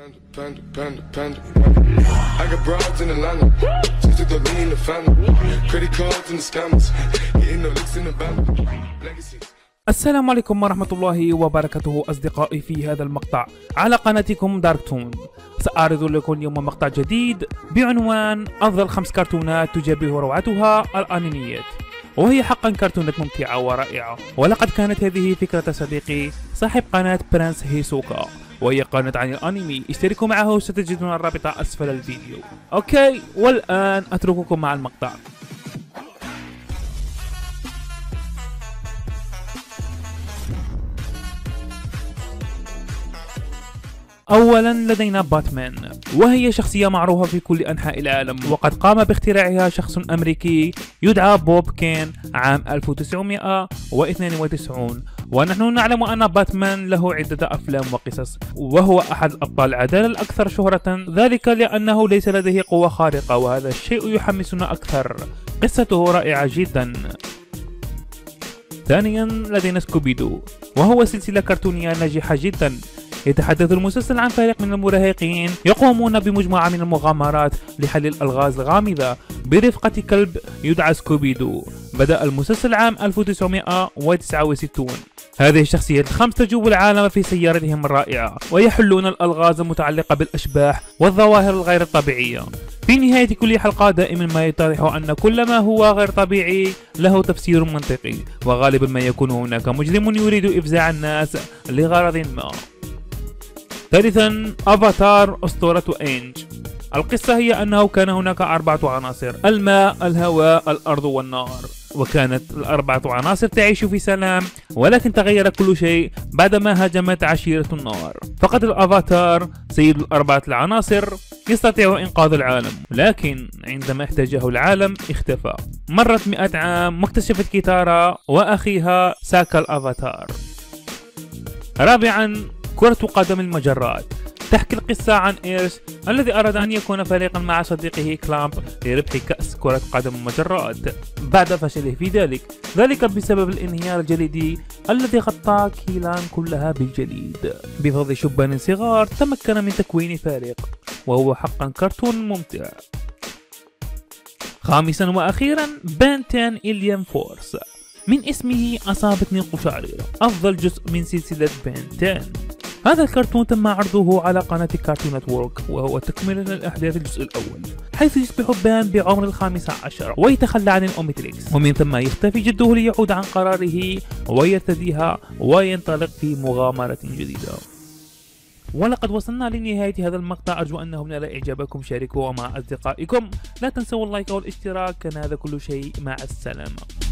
I got broads in Atlanta. Just in the family. Credit cards the scammers. Getting no in the. Legacies. السلام عليكم ورحمة الله وبركاته أصدقائي في هذا المقطع على قناتكم داركتون سأعرض لكم اليوم مقطع جديد بعنوان أفضل خمس كرتونات تجابه روعتها الأنميات وهي حقا كرتونات ممتعة ورائعة ولقد كانت هذه فكرة صديقي صاحب قناة برنس هيسوكا وهي قناة عن الأنمي. اشتركوا معه ستجدون الرابط أسفل الفيديو. Okay والآن أترككم مع المقطع. اولا لدينا باتمان. وهي شخصية معروفة في كل أنحاء العالم. وقد قام باختراعها شخص أمريكي يدعى بوب كين عام 1992 ونحن نعلم أن باتمان له عدة أفلام وقصص وهو أحد أبطال العداله الأكثر شهرة. ذلك لأنه ليس لديه قوة خارقة وهذا الشيء يحمسنا أكثر. قصته رائعة جدا. ثانيا لدينا سكوبيدو وهو سلسلة كرتونية ناجحة جدا. يتحدث المسلسل عن فريق من المراهقين يقومون بمجموعة من المغامرات لحل الألغاز الغامضة. برفقة كلب يدعى سكوبيدو. بدأ المسلسل عام 1969 هذه الشخصيات الخمس تجوب العالم في سيارتهم الرائعة ويحلون الألغاز المتعلقة بالأشباح والظواهر الغير الطبيعية في نهاية كل حلقة دائما ما يتضح أن كل ما هو غير طبيعي له تفسير منطقي وغالبا ما يكون هناك مجرم يريد إفزاع الناس لغرض ما. ثالثا أفاتار أسطورة إنج. القصة هي أنه كان هناك أربعة عناصر الماء الهواء الأرض والنار. وكانت الأربعة عناصر تعيش في سلام ولكن تغير كل شيء بعدما هاجمت عشيرة النار. فقد الأفاتار سيد الأربعة العناصر يستطيع إنقاذ العالم لكن عندما احتاجه العالم اختفى. مرت مئة عام واكتشفت كيتارا وأخيها ساكا الأفاتار. رابعا كرة قدم المجرات. تحكي القصة عن إيرس الذي أراد أن يكون فريقا مع صديقه كلامب لربح كأس كرة قدم المجرات بعد فشله في ذلك ذلك بسبب الانهيار الجليدي الذي غطى كيلان كلها بالجليد. بفضل شبان صغار تمكن من تكوين فريق وهو حقا كرتون ممتع. خامسا وأخيرا Ben Ten Alien Force. من اسمه أصابتني قشعريرة أفضل جزء من سلسلة Ben Ten هذا الكرتون تم عرضه على قناة Cartoon Network وهو تكملة لأحداث الجزء الأول حيث يصبح بان بعمر الخامسة عشر ويتخلى عن ال Omnitrix ومن ثم يختفي جده ليعود عن قراره ويرتديها وينطلق في مغامرة جديدة. ولقد وصلنا لنهاية هذا المقطع. أرجو أنه نال إعجابكم شاركوه مع أصدقائكم. لا تنسوا اللايك والاشتراك. كان هذا كل شيء. مع السلامة.